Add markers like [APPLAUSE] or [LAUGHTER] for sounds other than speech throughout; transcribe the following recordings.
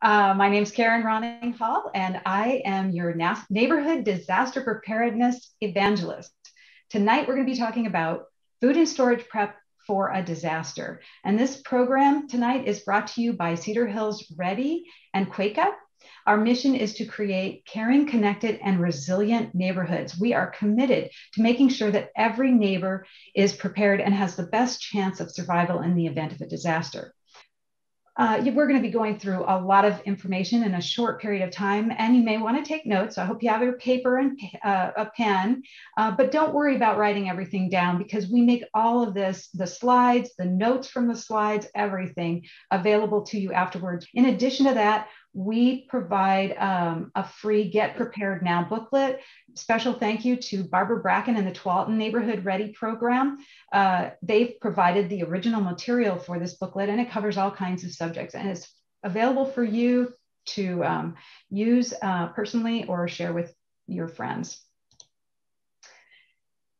Uh, my name is Karen Ronning Hall, and I am your na- neighborhood disaster preparedness evangelist. Tonight, we're going to be talking about food and storage prep for a disaster. And this program tonight is brought to you by Cedar Hills Ready and Quake Up. Our mission is to create caring, connected, and resilient neighborhoods. We are committed to making sure that every neighbor is prepared and has the best chance of survival in the event of a disaster. Uh, we're going to be going through a lot of information in a short period of time, and you may want to take notes. So I hope you have your paper and uh, a pen, uh, but don't worry about writing everything down because we make all of this, the slides, the notes from the slides, everything available to you afterwards. In addition to that, we provide um, a free Get Prepared Now booklet. Special thank you to Barbara Bracken and the Tualatin Neighborhood Ready program. Uh, they've provided the original material for this booklet and it covers all kinds of subjects and it's available for you to um, use uh, personally or share with your friends.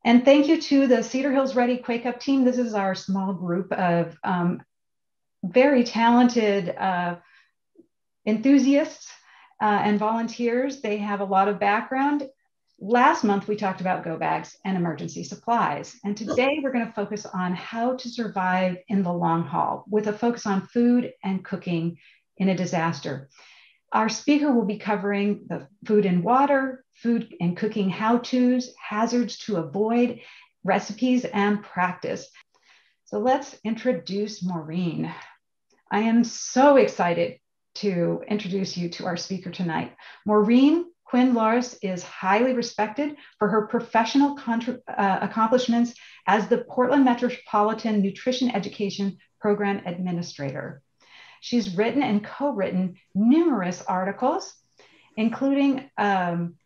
And thank you to the Cedar Hills Ready Quake Up team. This is our small group of um, very talented uh, enthusiasts uh, and volunteers. They have a lot of background. Last month, we talked about go bags and emergency supplies. And today, we're going to focus on how to survive in the long haul with a focus on food and cooking in a disaster. Our speaker will be covering the food and water, food and cooking how to's, hazards to avoid, recipes, and practice. So let's introduce Maureen. I am so excited to introduce you to our speaker tonight. Maureen Quinn Lores is highly respected for her professional uh, accomplishments as the Portland Metropolitan Nutrition Education Program Administrator. She's written and co written numerous articles, including um,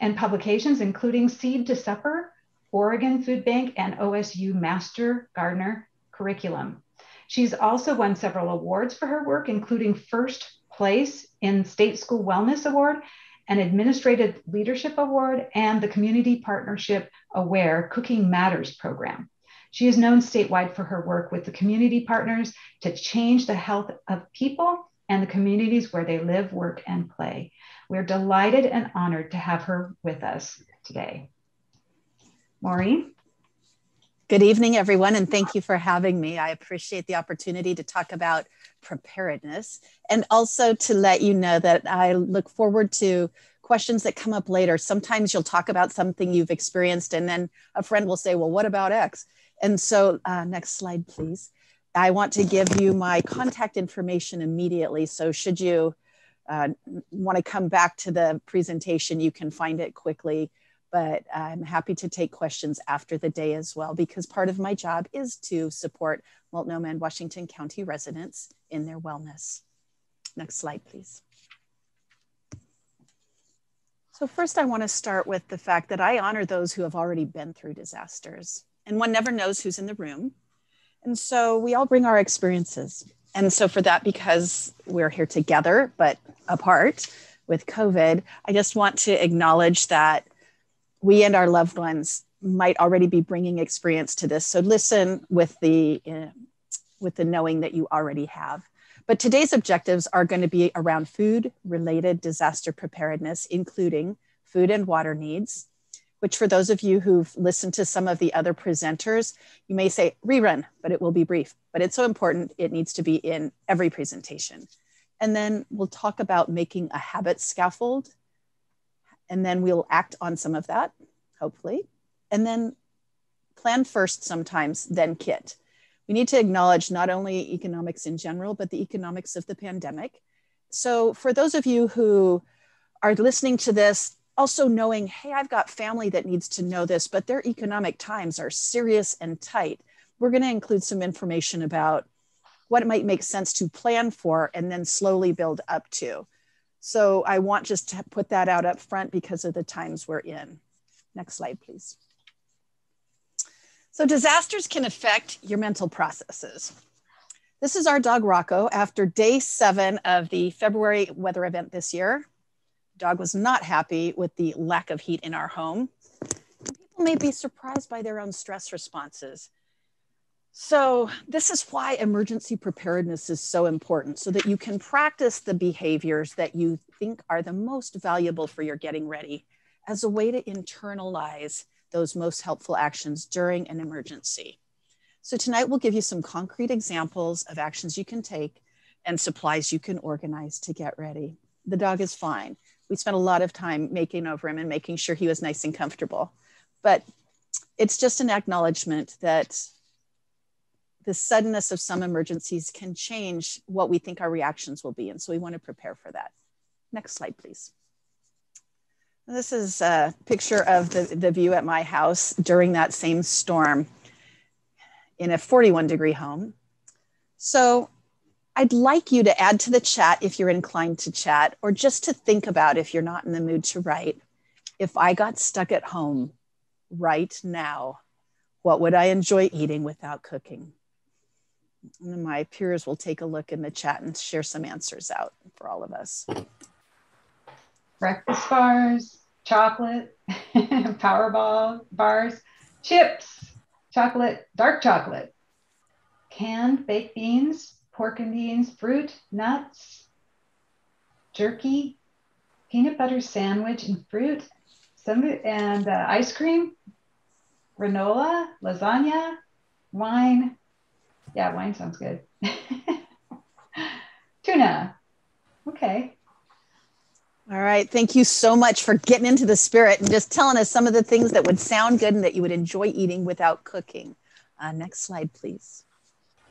and publications, including Seed to Supper, Oregon Food Bank, and OSU Master Gardener Curriculum. She's also won several awards for her work, including first place in State School Wellness Award, an Administrative Leadership Award, and the Community Partnership Aware Cooking Matters program. She is known statewide for her work with the community partners to change the health of people and the communities where they live, work, and play. We're delighted and honored to have her with us today. Maureen? Good evening, everyone, and thank you for having me. I appreciate the opportunity to talk about preparedness and also to let you know that I look forward to questions that come up later. Sometimes you'll talk about something you've experienced, and then a friend will say, Well, what about X? And so, uh, next slide, please. I want to give you my contact information immediately. So, should you uh, want to come back to the presentation, you can find it quickly but I'm happy to take questions after the day as well because part of my job is to support Multnomah and Washington County residents in their wellness. Next slide, please. So first I wanna start with the fact that I honor those who have already been through disasters and one never knows who's in the room. And so we all bring our experiences. And so for that, because we're here together, but apart with COVID, I just want to acknowledge that we and our loved ones might already be bringing experience to this. So listen with the uh, with the knowing that you already have. But today's objectives are going to be around food related disaster preparedness, including food and water needs, which for those of you who've listened to some of the other presenters, you may say rerun, but it will be brief. But it's so important, it needs to be in every presentation. And then we'll talk about making a habit scaffold and then we'll act on some of that, hopefully. And then plan first sometimes, then kit. We need to acknowledge not only economics in general, but the economics of the pandemic. So, for those of you who are listening to this, also knowing, hey, I've got family that needs to know this, but their economic times are serious and tight, we're going to include some information about what it might make sense to plan for and then slowly build up to. So I want just to put that out up front because of the times we're in. Next slide, please. So disasters can affect your mental processes. This is our dog Rocco after day seven of the February weather event this year. Dog was not happy with the lack of heat in our home. People may be surprised by their own stress responses. So, this is why emergency preparedness is so important so that you can practice the behaviors that you think are the most valuable for your getting ready as a way to internalize those most helpful actions during an emergency. So, tonight we'll give you some concrete examples of actions you can take and supplies you can organize to get ready. The dog is fine. We spent a lot of time making over him and making sure he was nice and comfortable. But it's just an acknowledgement that the suddenness of some emergencies can change what we think our reactions will be. And so we want to prepare for that. Next slide, please. This is a picture of the, the view at my house during that same storm in a 41 degree home. So I'd like you to add to the chat if you're inclined to chat, or just to think about if you're not in the mood to write. If I got stuck at home right now, what would I enjoy eating without cooking? And my peers will take a look in the chat and share some answers out for all of us. Breakfast bars, chocolate, [LAUGHS] Powerball bars, chips, chocolate, dark chocolate, canned baked beans, pork and beans, fruit, nuts, jerky, peanut butter sandwich and fruit, some and uh, ice cream, granola, lasagna, wine, yeah, wine sounds good. [LAUGHS] Tuna. Okay. All right. Thank you so much for getting into the spirit and just telling us some of the things that would sound good and that you would enjoy eating without cooking. Uh, next slide, please.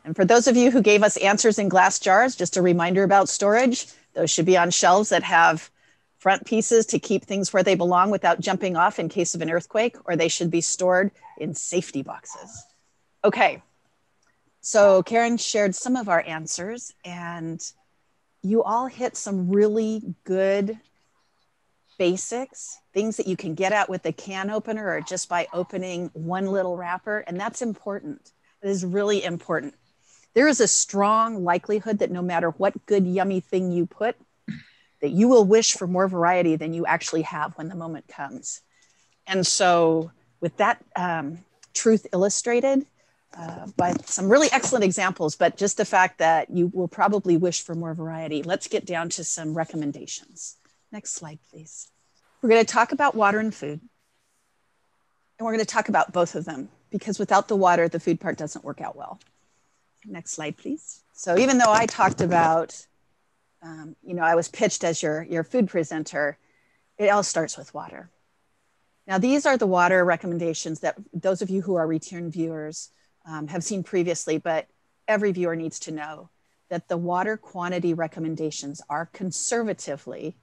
And for those of you who gave us answers in glass jars, just a reminder about storage. Those should be on shelves that have front pieces to keep things where they belong without jumping off in case of an earthquake, or they should be stored in safety boxes. Okay, so Karen shared some of our answers, and you all hit some really good basics, things that you can get at with a can opener or just by opening one little wrapper. And that's important. It is really important. There is a strong likelihood that no matter what good, yummy thing you put, that you will wish for more variety than you actually have when the moment comes. And so, with that um, truth illustrated, uh, by some really excellent examples, but just the fact that you will probably wish for more variety. Let's get down to some recommendations. Next slide, please. We're going to talk about water and food. And we're going to talk about both of them because without the water, the food part doesn't work out well. Next slide, please. So even though I talked about, um, you know, I was pitched as your, your food presenter, it all starts with water. Now, these are the water recommendations that those of you who are return viewers um, have seen previously, but every viewer needs to know that the water quantity recommendations are conservatively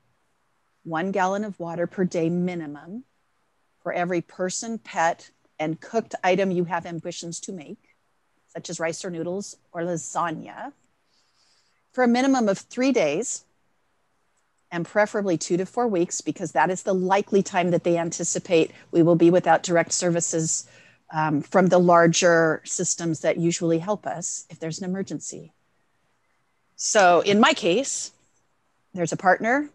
one gallon of water per day minimum for every person, pet, and cooked item you have ambitions to make, such as rice or noodles or lasagna, for a minimum of three days and preferably two to four weeks, because that is the likely time that they anticipate we will be without direct services um, from the larger systems that usually help us if there's an emergency. So in my case, there's a partner,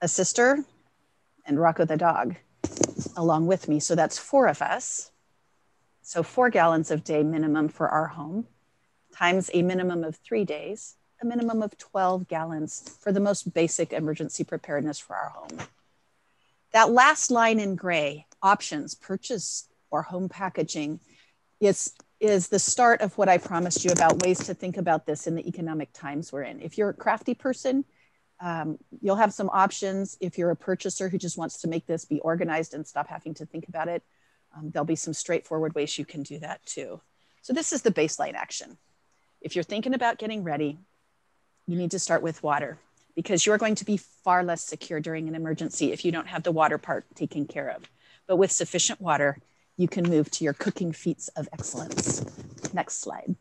a sister, and Rocco the dog along with me. So that's four of us. So four gallons of day minimum for our home, times a minimum of three days, a minimum of 12 gallons for the most basic emergency preparedness for our home. That last line in gray, options, purchase or home packaging is is the start of what I promised you about ways to think about this in the economic times we're in. If you're a crafty person, um, you'll have some options. If you're a purchaser who just wants to make this be organized and stop having to think about it, um, there'll be some straightforward ways you can do that too. So this is the baseline action. If you're thinking about getting ready, you need to start with water because you're going to be far less secure during an emergency if you don't have the water part taken care of. But with sufficient water, you can move to your cooking feats of excellence. Next slide.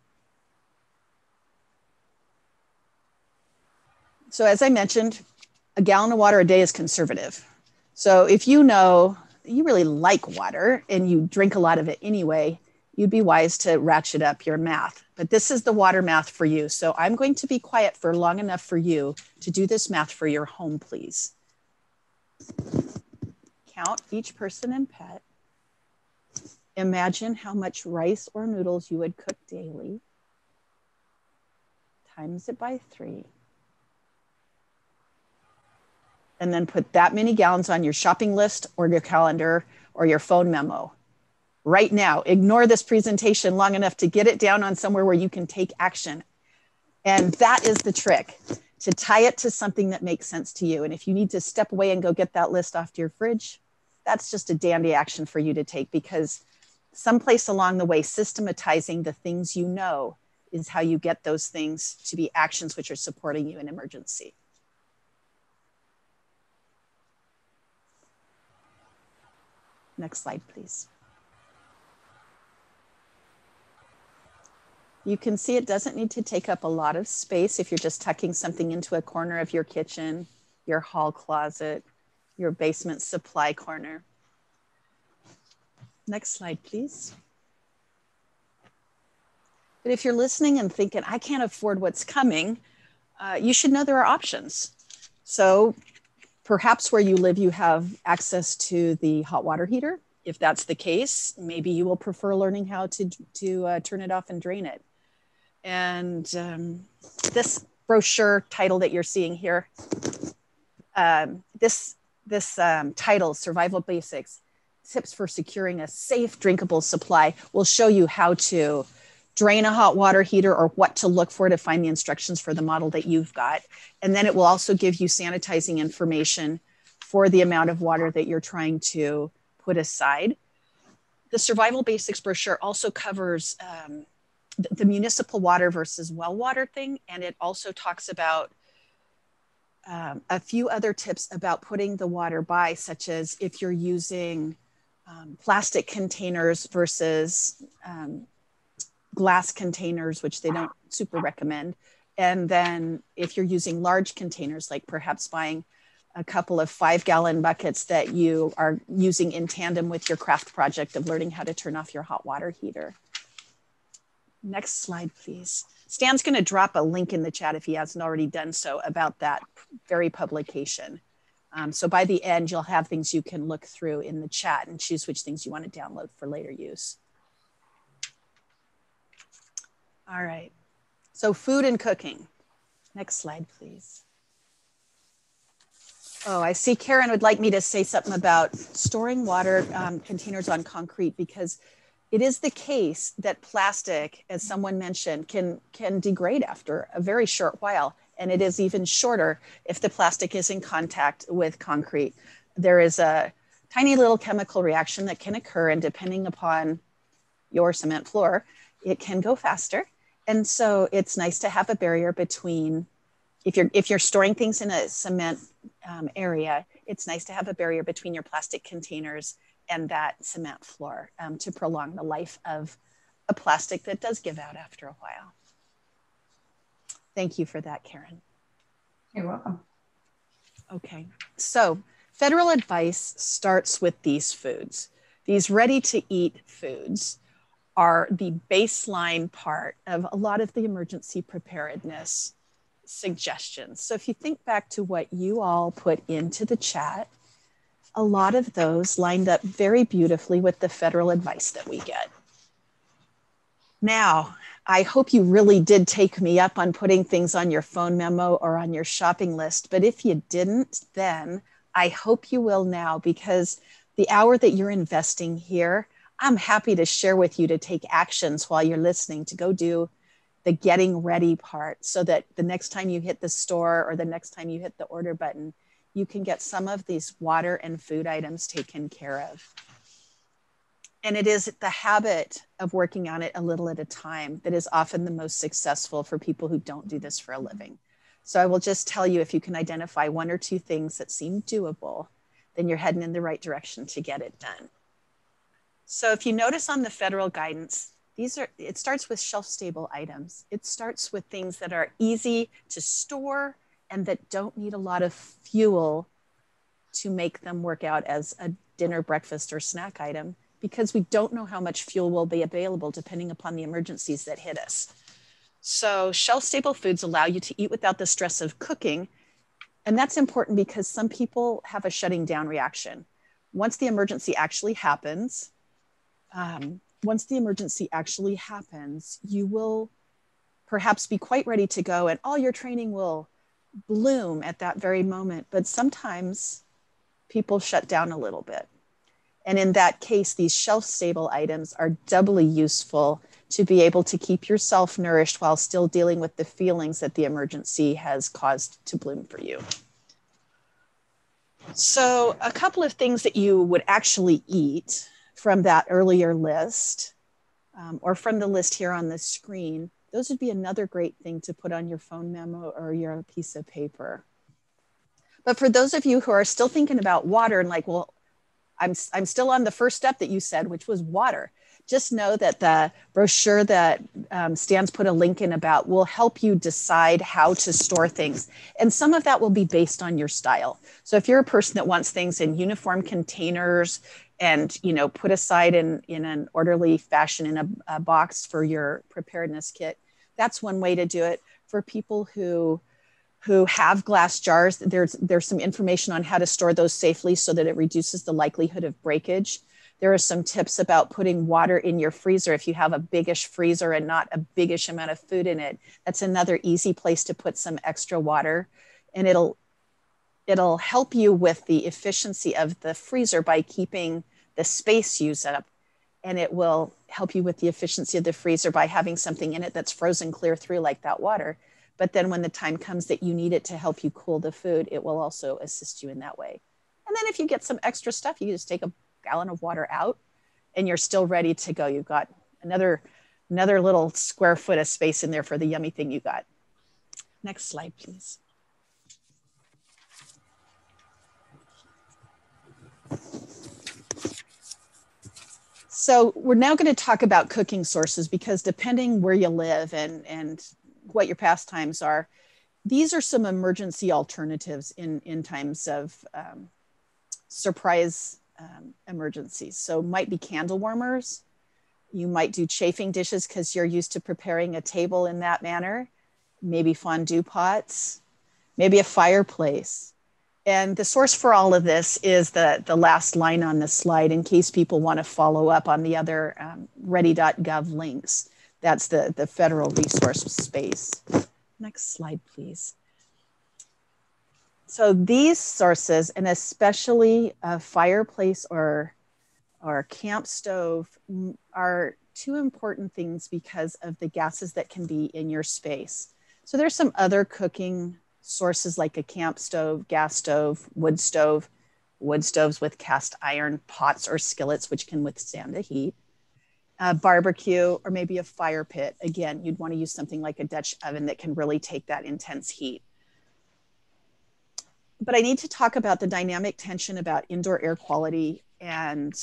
So as I mentioned, a gallon of water a day is conservative. So if you know you really like water and you drink a lot of it anyway, you'd be wise to ratchet up your math. But this is the water math for you. So I'm going to be quiet for long enough for you to do this math for your home, please. Count each person and pet Imagine how much rice or noodles you would cook daily. Times it by three. And then put that many gallons on your shopping list or your calendar or your phone memo right now. Ignore this presentation long enough to get it down on somewhere where you can take action. And that is the trick to tie it to something that makes sense to you. And if you need to step away and go get that list off to your fridge, that's just a dandy action for you to take because someplace along the way, systematizing the things you know is how you get those things to be actions which are supporting you in emergency. Next slide, please. You can see it doesn't need to take up a lot of space if you're just tucking something into a corner of your kitchen, your hall closet, your basement supply corner. Next slide, please. But if you're listening and thinking, I can't afford what's coming, uh, you should know there are options. So perhaps where you live, you have access to the hot water heater. If that's the case, maybe you will prefer learning how to, to uh, turn it off and drain it. And um, this brochure title that you're seeing here, um, this, this um, title, Survival Basics, Tips for Securing a Safe Drinkable Supply, will show you how to drain a hot water heater or what to look for to find the instructions for the model that you've got. And then it will also give you sanitizing information for the amount of water that you're trying to put aside. The survival basics brochure also covers um, the, the, municipal water versus well water thing. And it also talks about um, a few other tips about putting the water by, such as if you're using um, plastic containers versus um, glass containers, which they don't super recommend. And then if you're using large containers, like perhaps buying a couple of five gallon buckets that you are using in tandem with your craft project of learning how to turn off your hot water heater. Next slide, please. Stan's going to drop a link in the chat if he hasn't already done so about that very publication. Um, so by the end, you'll have things you can look through in the chat and choose which things you want to download for later use. All right. So food and cooking. Next slide, please. Oh, I see Karen would like me to say something about storing water um, containers on concrete because it is the case that plastic, as someone mentioned, can, can degrade after a very short while. And it is even shorter if the plastic is in contact with concrete. There is a tiny little chemical reaction that can occur, and depending upon your cement floor, it can go faster and so it's nice to have a barrier between if you're if you're storing things in a cement um, area it's nice to have a barrier between your plastic containers and that cement floor um, to prolong the life of a plastic that does give out after a while. Thank you for that karen. You're welcome. Okay. So federal advice starts with these foods these ready to eat foods are the baseline part of a lot of the emergency preparedness suggestions. So if you think back to what you all put into the chat, a lot of those lined up very beautifully with the federal advice that we get. Now, I hope you really did take me up on putting things on your phone memo or on your shopping list. But if you didn't, then I hope you will now because the hour that you're investing here I'm happy to share with you to take actions while you're listening to go do the getting ready part so that the next time you hit the store or the next time you hit the order button, you can get some of these water and food items taken care of. And it is the habit of working on it a little at a time that is often the most successful for people who don't do this for a living. So I will just tell you if you can identify one or two things that seem doable, then you're heading in the right direction to get it done. So if you notice on the federal guidance, these are it starts with shelf stable items. It starts with things that are easy to store and that don't need a lot of fuel to make them work out as a dinner, breakfast, or snack item because we don't know how much fuel will be available depending upon the emergencies that hit us. So, shelf stable foods allow you to eat without the stress of cooking. And that's important because some people have a shutting down reaction. Once the emergency actually happens, um, once the emergency actually happens, you will perhaps be quite ready to go and all your training will bloom at that very moment. But sometimes people shut down a little bit. And in that case, these shelf stable items are doubly useful to be able to keep yourself nourished while still dealing with the feelings that the emergency has caused to bloom for you. So, a couple of things that you would actually eat from that earlier list um, or from the list here on the screen, those would be another great thing to put on your phone memo or your piece of paper. But for those of you who are still thinking about water and like, well, I'm, I'm still on the first step that you said, which was water just know that the brochure that um, Stan's put a link in about will help you decide how to store things. And some of that will be based on your style. So if you're a person that wants things in uniform containers and you know put aside in, in an orderly fashion in a, a box for your preparedness kit, that's one way to do it. For people who who have glass jars, there's there's some information on how to store those safely so that it reduces the likelihood of breakage. There are some tips about putting water in your freezer if you have a biggish freezer and not a biggish amount of food in it. That's another easy place to put some extra water and it'll it'll help you with the efficiency of the freezer by keeping the space used up and it will help you with the efficiency of the freezer by having something in it that's frozen clear through like that water but then when the time comes that you need it to help you cool the food it will also assist you in that way and then if you get some extra stuff you just take a gallon of water out and you're still ready to go. You've got another, another little square foot of space in there for the yummy thing you got. Next slide, please. So we're now going to talk about cooking sources because depending where you live and, and what your pastimes are, these are some emergency alternatives in, in times of um, surprise um, emergencies. So might be candle warmers. You might do chafing dishes because you're used to preparing a table in that manner. Maybe fondue pots, maybe a fireplace. And the source for all of this is the, the last line on the slide in case people want to follow up on the other um, ready.gov links. That's the, the federal resource space. Next slide, please so these sources, and especially a fireplace or or camp stove, are two important things because of the gases that can be in your space. So there's some other cooking sources like a camp stove, gas stove, wood stove, wood stoves with cast iron pots or skillets, which can withstand the heat. A barbecue or maybe a fire pit. Again, you'd want to use something like a Dutch oven that can really take that intense heat but I need to talk about the dynamic tension about indoor air quality and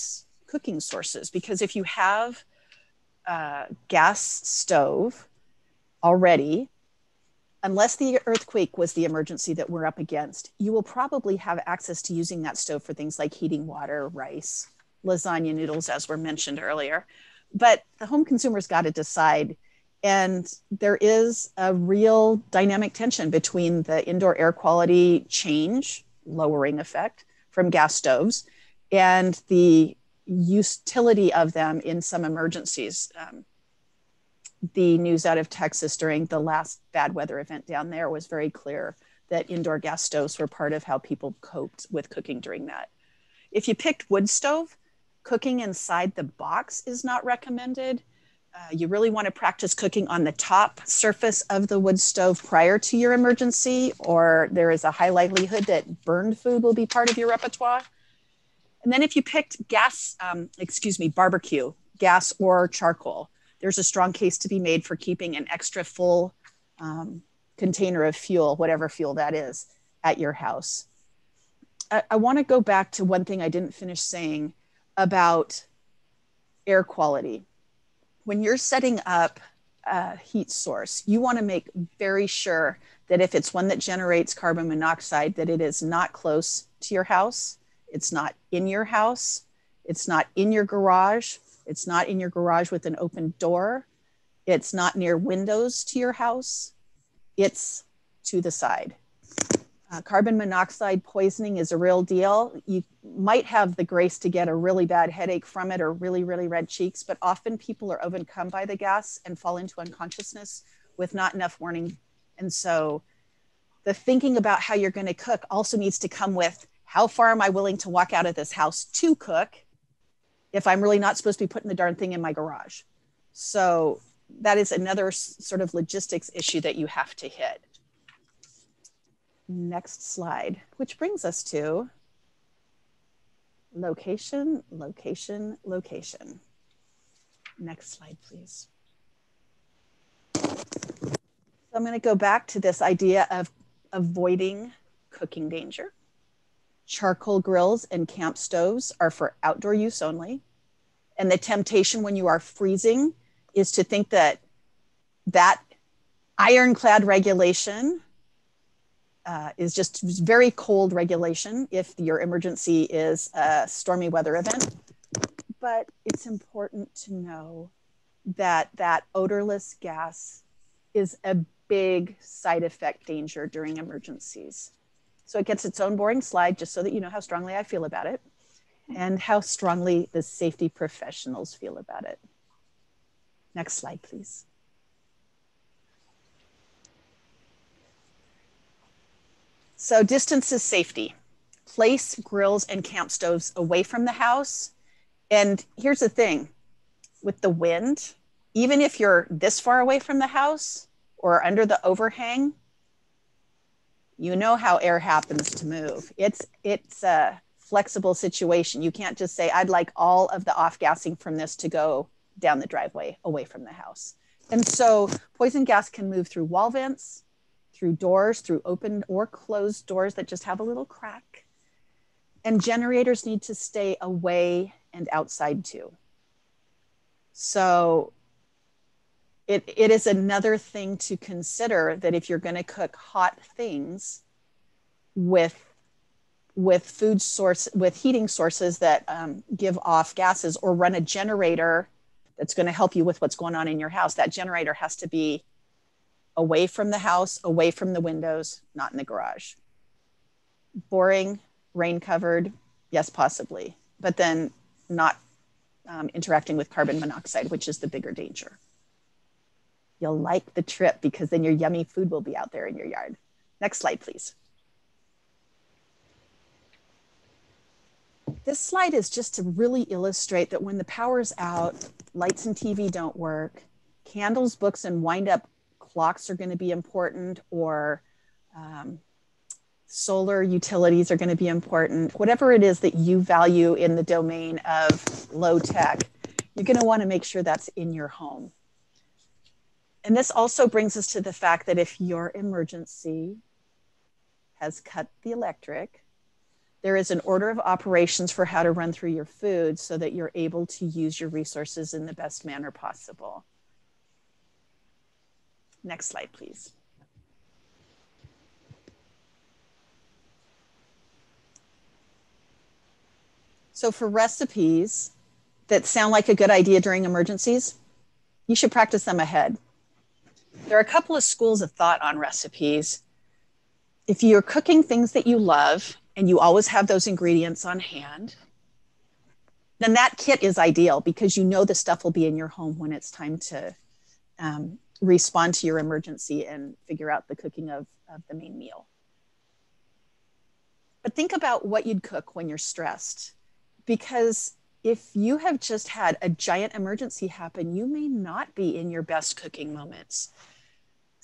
cooking sources because if you have a gas stove already, unless the earthquake was the emergency that we're up against, you will probably have access to using that stove for things like heating water, rice, lasagna noodles, as were mentioned earlier. But the home consumer's got to decide and there is a real dynamic tension between the indoor air quality change, lowering effect from gas stoves, and the utility of them in some emergencies. Um, the news out of Texas during the last bad weather event down there was very clear that indoor gas stoves were part of how people coped with cooking during that. If you picked wood stove, cooking inside the box is not recommended uh, you really want to practice cooking on the top surface of the wood stove prior to your emergency, or there is a high likelihood that burned food will be part of your repertoire. And then if you picked gas, um, excuse me, barbecue, gas or charcoal, there's a strong case to be made for keeping an extra full um, container of fuel, whatever fuel that is, at your house. I, I want to go back to one thing I didn't finish saying about air quality when you're setting up a heat source, you want to make very sure that if it's one that generates carbon monoxide, that it is not close to your house, it's not in your house, it's not in your garage, it's not in your garage with an open door, it's not near windows to your house, it's to the side. Uh, carbon monoxide poisoning is a real deal. You might have the grace to get a really bad headache from it or really, really red cheeks, but often people are overcome by the gas and fall into unconsciousness with not enough warning. And so the thinking about how you're going to cook also needs to come with how far am I willing to walk out of this house to cook if I'm really not supposed to be putting the darn thing in my garage? So that is another sort of logistics issue that you have to hit. Next slide, which brings us to location, location, location. Next slide, please. So I'm going to go back to this idea of avoiding cooking danger. Charcoal grills and camp stoves are for outdoor use only. And the temptation when you are freezing is to think that that ironclad regulation uh, is just very cold regulation if your emergency is a stormy weather event. But it's important to know that that odorless gas is a big side effect danger during emergencies. So it gets its own boring slide just so that you know how strongly I feel about it and how strongly the safety professionals feel about it. Next slide, please. So distance is safety. Place grills and camp stoves away from the house. And here's the thing with the wind, even if you're this far away from the house or under the overhang, you know how air happens to move. It's it's a flexible situation. You can't just say I'd like all of the off gassing from this to go down the driveway away from the house. And so poison gas can move through wall vents, through doors, through open or closed doors that just have a little crack. And generators need to stay away and outside too. So it, it is another thing to consider that if you're going to cook hot things with with food source with heating sources that um, give off gases or run a generator that's going to help you with what's going on in your house that generator has to be away from the house, away from the windows, not in the garage. Boring, rain covered, yes, possibly, but then not um, interacting with carbon monoxide, which is the bigger danger. You'll like the trip because then your yummy food will be out there in your yard. Next slide, please. This slide is just to really illustrate that when the power's out, lights and TV don't work, candles, books, and wind up clocks are going to be important or um, solar utilities are going to be important. Whatever it is that you value in the domain of low tech, you're going to want to make sure that's in your home. And this also brings us to the fact that if your emergency has cut the electric, there is an order of operations for how to run through your food so that you're able to use your resources in the best manner possible. Next slide, please. So for recipes that sound like a good idea during emergencies, you should practice them ahead. There are a couple of schools of thought on recipes. If you're cooking things that you love and you always have those ingredients on hand, then that kit is ideal because you know the stuff will be in your home when it's time to um, respond to your emergency and figure out the cooking of, of the main meal. But think about what you'd cook when you're stressed, because if you have just had a giant emergency happen, you may not be in your best cooking moments.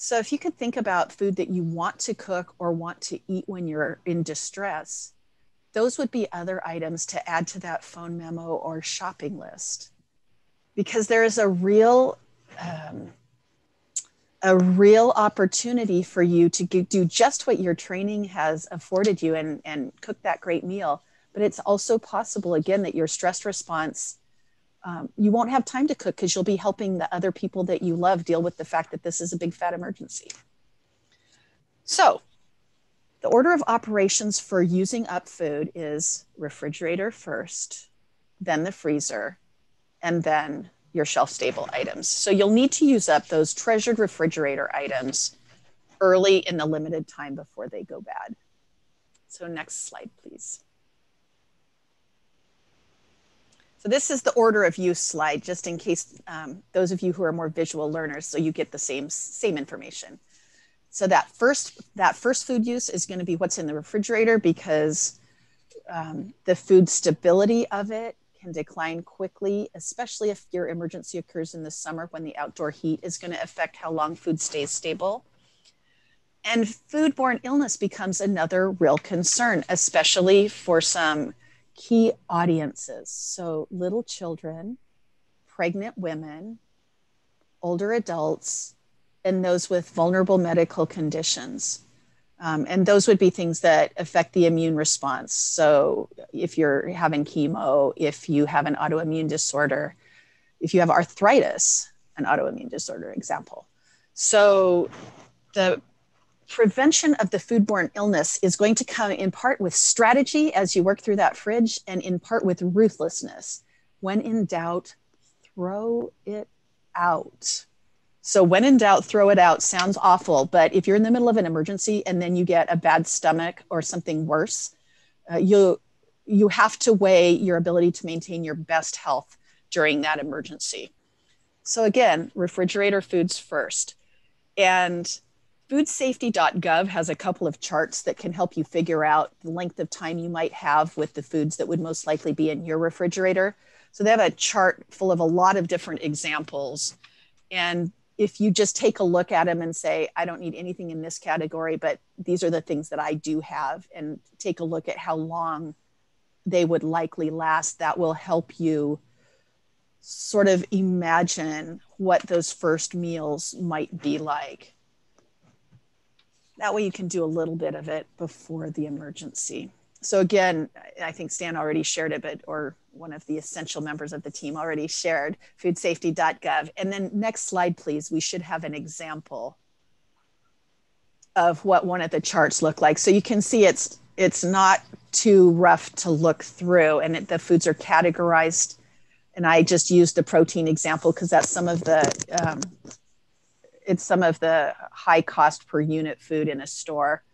So, if you could think about food that you want to cook or want to eat when you're in distress, those would be other items to add to that phone memo or shopping list. Because there is a real um, a real opportunity for you to do just what your training has afforded you and, and cook that great meal. But it's also possible, again, that your stress response, um, you won't have time to cook because you'll be helping the other people that you love deal with the fact that this is a big fat emergency. So, the order of operations for using up food is refrigerator first, then the freezer, and then your shelf stable items. So you'll need to use up those treasured refrigerator items early in the limited time before they go bad. So next slide, please. So this is the order of use slide, just in case um, those of you who are more visual learners, so you get the same, same information. So that first, that first food use is gonna be what's in the refrigerator because um, the food stability of it can decline quickly, especially if your emergency occurs in the summer when the outdoor heat is gonna affect how long food stays stable. And foodborne illness becomes another real concern, especially for some key audiences. So, little children, pregnant women, older adults, and those with vulnerable medical conditions. Um, and those would be things that affect the immune response. So, if you're having chemo, if you have an autoimmune disorder, if you have arthritis, an autoimmune disorder example. So, the prevention of the foodborne illness is going to come in part with strategy as you work through that fridge and in part with ruthlessness. When in doubt, throw it out. So, when in doubt, throw it out sounds awful, but if you're in the middle of an emergency and then you get a bad stomach or something worse, uh, you, you have to weigh your ability to maintain your best health during that emergency. So, again, refrigerator foods first. And foodsafety.gov has a couple of charts that can help you figure out the length of time you might have with the foods that would most likely be in your refrigerator. So they have a chart full of a lot of different examples. And if you just take a look at them and say, I don't need anything in this category, but these are the things that I do have, and take a look at how long they would likely last, that will help you sort of imagine what those first meals might be like. That way you can do a little bit of it before the emergency. So again, I think Stan already shared it, but or one of the essential members of the team already shared foodsafety.gov. And then next slide, please. We should have an example of what one of the charts look like. So you can see it's it's not too rough to look through, and it, the foods are categorized. And I just used the protein example because that's some of the um, it's some of the high cost per unit food in a store.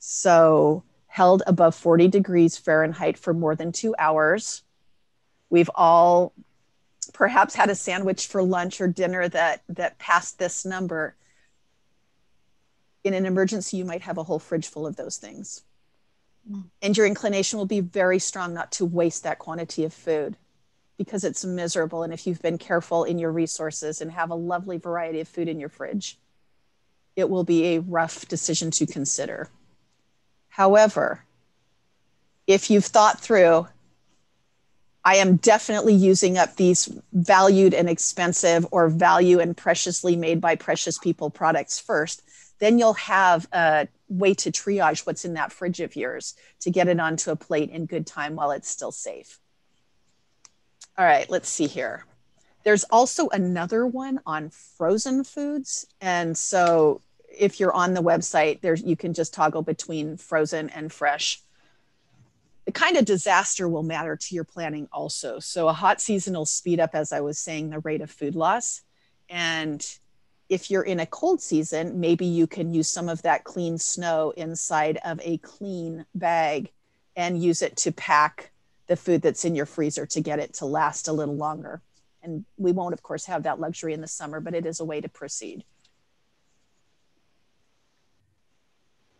So held above 40 degrees Fahrenheit for more than two hours. We've all perhaps had a sandwich for lunch or dinner that that passed this number. In an emergency, you might have a whole fridge full of those things. Mm. And your inclination will be very strong not to waste that quantity of food because it's miserable. And if you've been careful in your resources and have a lovely variety of food in your fridge, it will be a rough decision to consider. However, if you've thought through, I am definitely using up these valued and expensive or value and preciously made by precious people products first, then you'll have a way to triage what's in that fridge of yours to get it onto a plate in good time while it's still safe. All right, let's see here. There's also another one on frozen foods. And so if you're on the website, there's you can just toggle between frozen and fresh. The kind of disaster will matter to your planning also. So a hot season will speed up, as I was saying, the rate of food loss. And if you're in a cold season, maybe you can use some of that clean snow inside of a clean bag and use it to pack the food that's in your freezer to get it to last a little longer. And we won't, of course, have that luxury in the summer, but it is a way to proceed.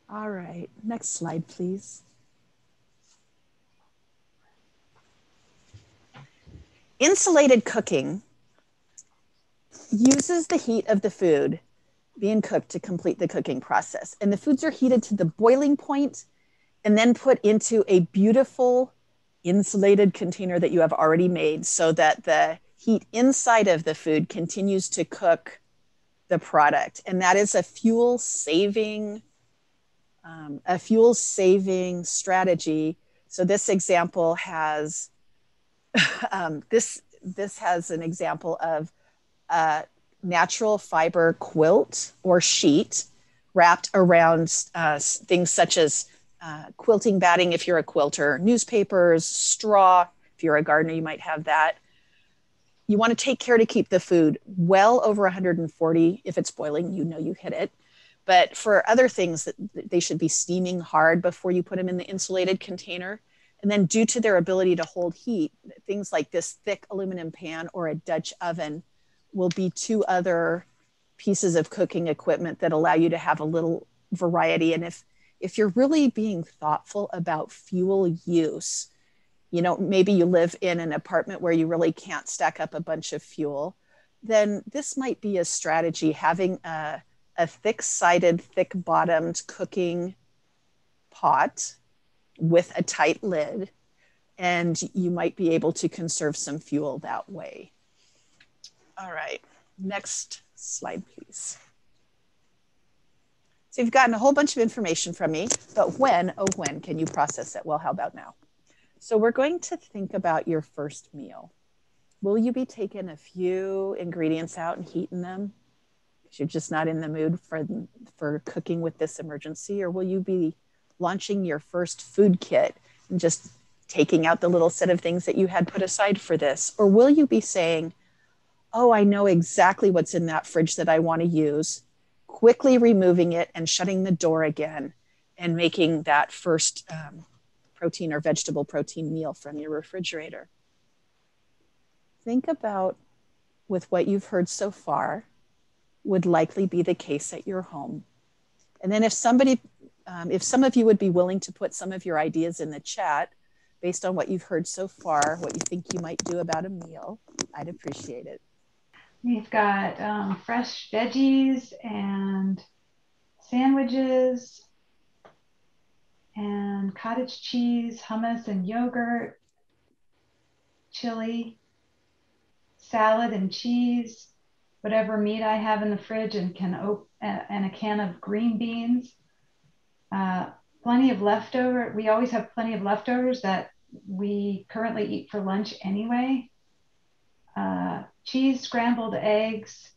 All right, next slide, please. Insulated cooking uses the heat of the food being cooked to complete the cooking process. And the foods are heated to the boiling point and then put into a beautiful insulated container that you have already made so that the heat inside of the food continues to cook the product. And that is a fuel saving, um, a fuel saving strategy. So this example has, [LAUGHS] um, this, this has an example of a natural fiber quilt or sheet wrapped around uh, things such as uh, quilting batting if you're a quilter, newspapers, straw. If you're a gardener, you might have that. You want to take care to keep the food well over 140. If it's boiling, you know you hit it. But for other things, that they should be steaming hard before you put them in the insulated container. And then, due to their ability to hold heat, things like this thick aluminum pan or a Dutch oven will be two other pieces of cooking equipment that allow you to have a little variety. And if if you're really being thoughtful about fuel use, you know, maybe you live in an apartment where you really can't stack up a bunch of fuel, then this might be a strategy having a, a thick sided, thick bottomed cooking pot with a tight lid. And you might be able to conserve some fuel that way. All right, next slide, please. So you've gotten a whole bunch of information from me, but when, oh, when can you process it? Well, how about now? So we're going to think about your first meal. Will you be taking a few ingredients out and heating them? Because you're just not in the mood for, for cooking with this emergency? Or will you be launching your first food kit and just taking out the little set of things that you had put aside for this? Or will you be saying, oh, I know exactly what's in that fridge that I want to use, quickly removing it and shutting the door again and making that first um, protein or vegetable protein meal from your refrigerator. Think about with what you've heard so far would likely be the case at your home. And then if somebody, um, if some of you would be willing to put some of your ideas in the chat based on what you've heard so far, what you think you might do about a meal, I'd appreciate it. We've got um, fresh veggies and sandwiches and cottage cheese, hummus and yogurt, chili, salad and cheese, whatever meat I have in the fridge and can op- and a can of green beans. Uh, plenty of leftover. We always have plenty of leftovers that we currently eat for lunch anyway. Uh, cheese, scrambled eggs,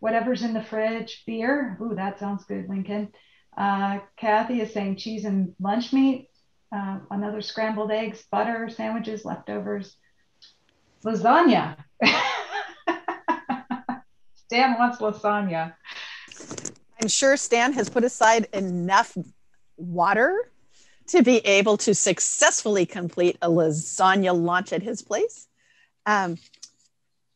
whatever's in the fridge, beer. Ooh, that sounds good, Lincoln. Uh, Kathy is saying cheese and lunch meat, uh, another scrambled eggs, butter, sandwiches, leftovers, lasagna. [LAUGHS] Stan wants lasagna. I'm sure Stan has put aside enough water to be able to successfully complete a lasagna launch at his place. Um,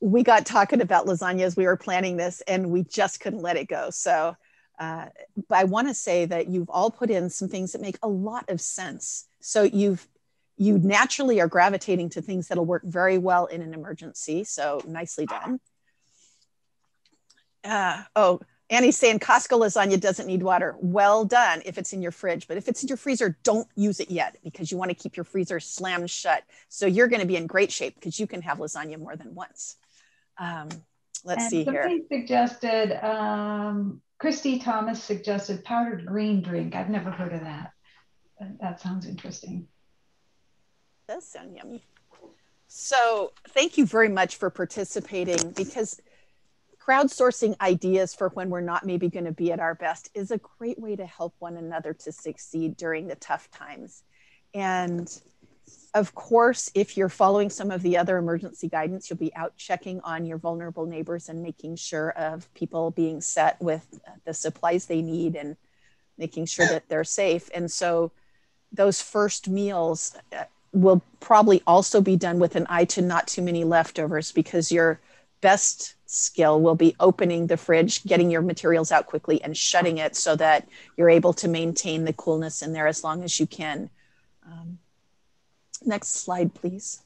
we got talking about lasagna as we were planning this and we just couldn't let it go. So, uh, but I want to say that you've all put in some things that make a lot of sense. So you've you naturally are gravitating to things that'll work very well in an emergency. So nicely done. Uh, oh, Annie's saying Costco lasagna doesn't need water. Well done if it's in your fridge, but if it's in your freezer, don't use it yet because you want to keep your freezer slammed shut. So you're going to be in great shape because you can have lasagna more than once. Um, let's and see here. suggested, um, Christy Thomas suggested powdered green drink. I've never heard of that. That sounds interesting. Does sound yummy. So thank you very much for participating because crowdsourcing ideas for when we're not maybe going to be at our best is a great way to help one another to succeed during the tough times. And of course, if you're following some of the other emergency guidance, you'll be out checking on your vulnerable neighbors and making sure of people being set with the supplies they need and making sure that they're safe. And so those first meals uh, will probably also be done with an eye to not too many leftovers because your best skill will be opening the fridge, getting your materials out quickly and shutting it so that you're able to maintain the coolness in there as long as you can. Um, Next slide, please.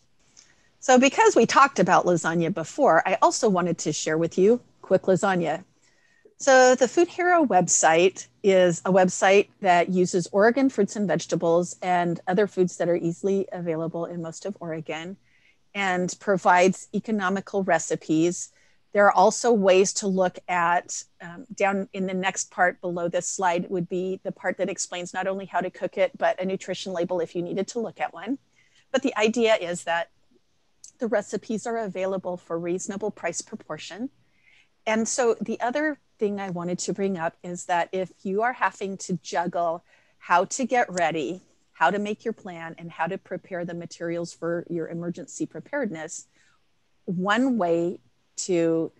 So because we talked about lasagna before, I also wanted to share with you quick lasagna. So the Food Hero website is a website that uses Oregon fruits and vegetables and other foods that are easily available in most of Oregon and provides economical recipes. There are also ways to look at, um, down in the next part below this slide would be the part that explains not only how to cook it, but a nutrition label if you needed to look at one. But the idea is that the recipes are available for reasonable price proportion. And so the other thing I wanted to bring up is that if you are having to juggle how to get ready, how to make your plan, and how to prepare the materials for your emergency preparedness, one way to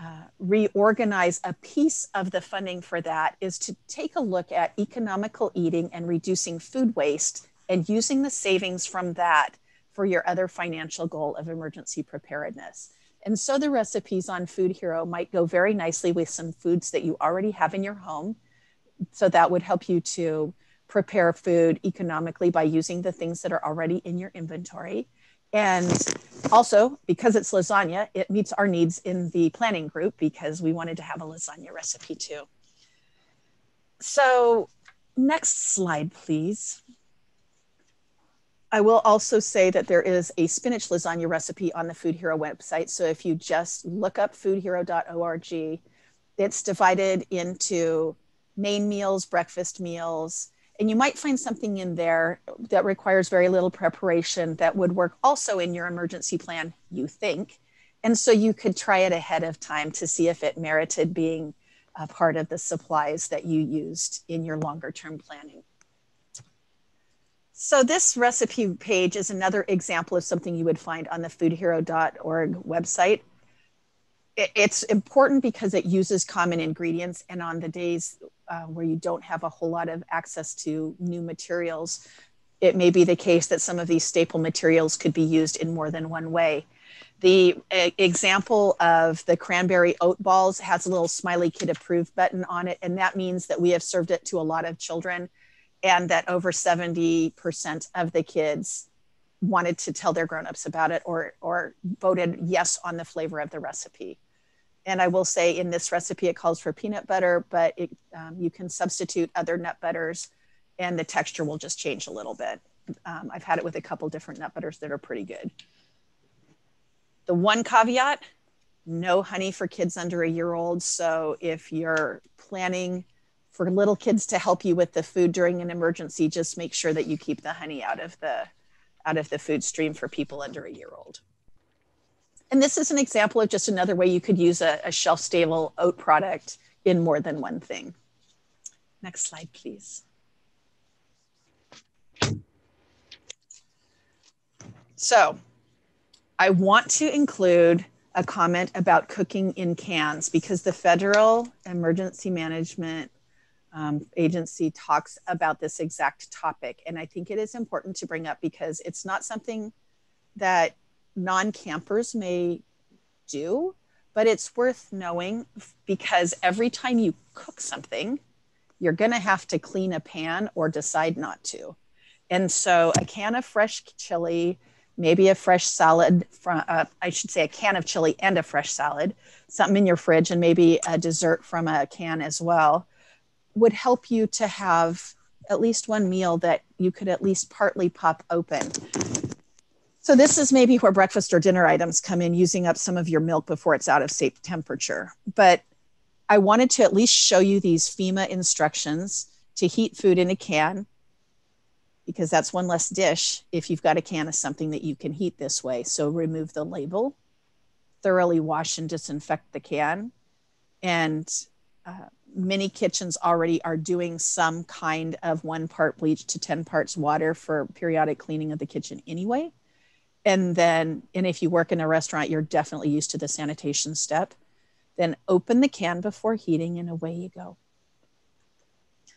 uh, reorganize a piece of the funding for that is to take a look at economical eating and reducing food waste and using the savings from that for your other financial goal of emergency preparedness. And so the recipes on Food Hero might go very nicely with some foods that you already have in your home. So that would help you to prepare food economically by using the things that are already in your inventory. And also, because it's lasagna, it meets our needs in the planning group because we wanted to have a lasagna recipe too. So, next slide, please. I will also say that there is a spinach lasagna recipe on the Food Hero website. So, if you just look up foodhero.org, it's divided into main meals, breakfast meals, and you might find something in there that requires very little preparation that would work also in your emergency plan, you think. And so you could try it ahead of time to see if it merited being a part of the supplies that you used in your longer term planning. So this recipe page is another example of something you would find on the foodhero.org website. It's important because it uses common ingredients and on the days uh, where you don't have a whole lot of access to new materials, it may be the case that some of these staple materials could be used in more than one way. The example of the cranberry oat balls has a little smiley kid approved button on it, and that means that we have served it to a lot of children and that over 70% of the kids wanted to tell their grown-ups about it or, or voted yes on the flavor of the recipe and I will say in this recipe, it calls for peanut butter, but it, um, you can substitute other nut butters and the texture will just change a little bit. Um, I've had it with a couple different nut butters that are pretty good. The one caveat, no honey for kids under a year old. So if you're planning for little kids to help you with the food during an emergency, just make sure that you keep the honey out of the, out of the food stream for people under a year old. And this is an example of just another way you could use a, a shelf stable oat product in more than one thing. Next slide, please. So I want to include a comment about cooking in cans because the Federal Emergency Management um, Agency talks about this exact topic. And I think it is important to bring up because it's not something that non campers may do, but it's worth knowing because every time you cook something, you're going to have to clean a pan or decide not to. And so a can of fresh chili, maybe a fresh salad, from, uh, I should say a can of chili and a fresh salad, something in your fridge, and maybe a dessert from a can as well, would help you to have at least one meal that you could at least partly pop open. So this is maybe where breakfast or dinner items come in, using up some of your milk before it's out of safe temperature. But I wanted to at least show you these FEMA instructions to heat food in a can, because that's one less dish if you've got a can of something that you can heat this way. So remove the label, thoroughly wash and disinfect the can. And uh, many kitchens already are doing some kind of one part bleach to 10 parts water for periodic cleaning of the kitchen anyway. And then and if you work in a restaurant you're definitely used to the sanitation step. Then open the can before heating and away you go.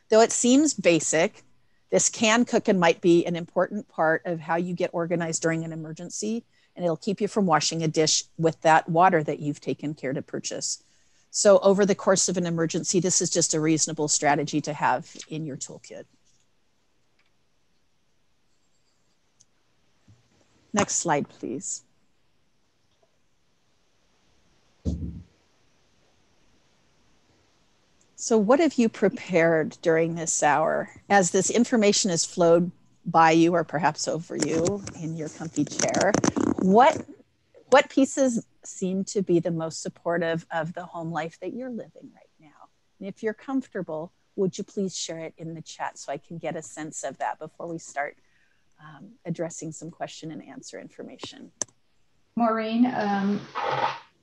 Though it seems basic this can cooking might be an important part of how you get organized during an emergency and it'll keep you from washing a dish with that water that you've taken care to purchase so over the course of an emergency this is just a reasonable strategy to have in your toolkit Next slide, please. So, what have you prepared during this hour? As this information has flowed by you or perhaps over you in your comfy chair, what, what pieces seem to be the most supportive of the home life that you're living right now? And if you're comfortable, would you please share it in the chat so I can get a sense of that before we start um, addressing some question and answer information. Maureen, um,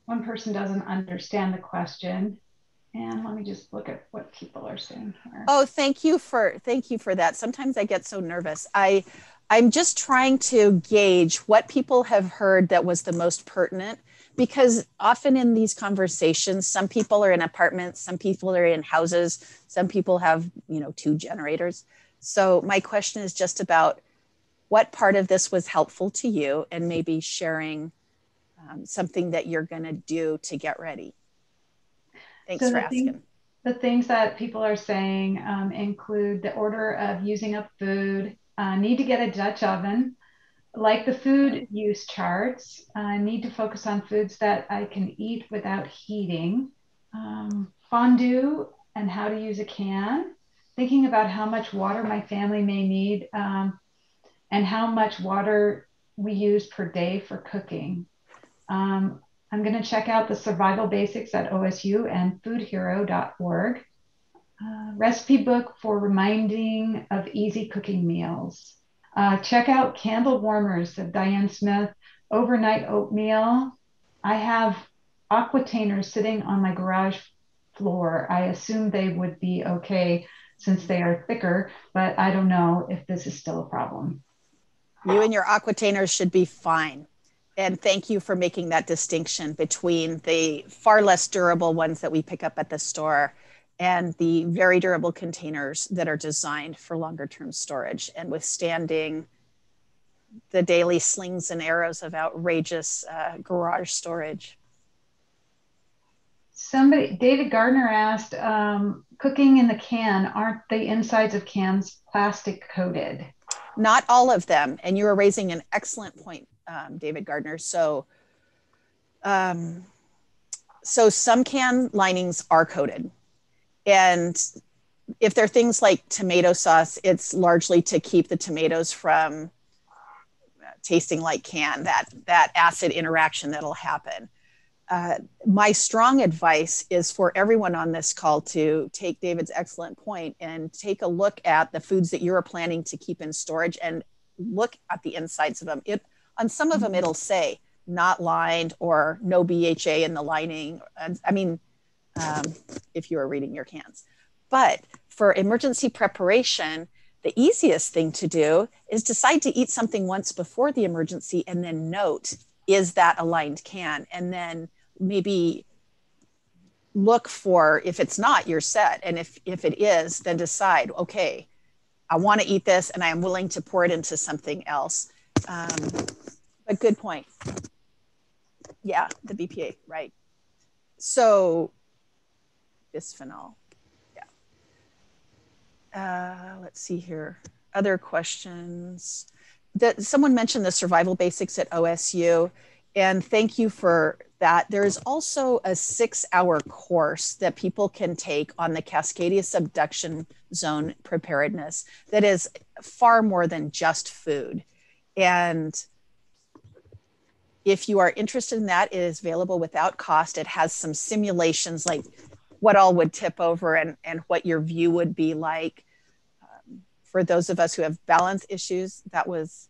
one person doesn't understand the question. And let me just look at what people are saying here. Oh, thank you for thank you for that. Sometimes I get so nervous. I I'm just trying to gauge what people have heard that was the most pertinent because often in these conversations some people are in apartments some people are in houses some people have you know two generators. So my question is just about what part of this was helpful to you and maybe sharing um, something that you're going to do to get ready. Thanks so for asking thing, the things that people are saying um, include the order of using up food. Uh, need to get a dutch oven like the food use charts, I need to focus on foods that I can eat without heating. Um, fondue and how to use a can. Thinking about how much water my family may need um, and how much water we use per day for cooking. Um, I'm going to check out the survival basics at OSU and foodhero.org. Uh, recipe book for reminding of easy cooking meals. Uh, check out Candle Warmers of Diane Smith, Overnight Oatmeal. I have aquatainers sitting on my garage floor. I assume they would be okay since they are thicker, but I don't know if this is still a problem. You and your aquatainers should be fine. And thank you for making that distinction between the far less durable ones that we pick up at the store and the very durable containers that are designed for longer term storage and withstanding the daily slings and arrows of outrageous uh, garage storage. Somebody, David Gardner asked, um, cooking in the can, aren't the insides of cans plastic coated? Not all of them. And you are raising an excellent point, um, David Gardner. So, um, so some can linings are coated and if they're things like tomato sauce, it's largely to keep the tomatoes from tasting like can, that, that acid interaction that'll happen. Uh, my strong advice is for everyone on this call to take David's excellent point and take a look at the foods that you're planning to keep in storage and look at the insides of them. It, on some of them, it'll say not lined or no BHA in the lining. And I mean, um, if you are reading your cans. But for emergency preparation, the easiest thing to do is decide to eat something once before the emergency and then note is that aligned can? And then maybe look for if it's not you're set. And if if it is then decide okay i want to eat this and i am willing to pour it into something else. Um, but good point. Yeah the bpa right. So bisphenol. Yeah. Uh, let's see here. Other questions. That someone mentioned the survival basics at OSU, and thank you for that. There is also a six-hour course that people can take on the Cascadia subduction zone preparedness that is far more than just food. And if you are interested in that, it is available without cost. It has some simulations like what all would tip over and, and what your view would be like. Um, for those of us who have balance issues, that was